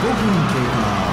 5分経過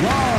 Wow.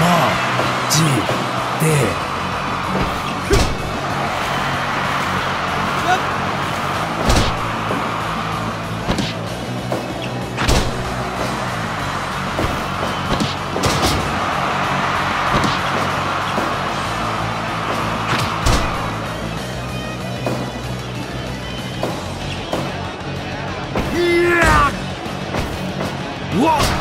マジデうわっ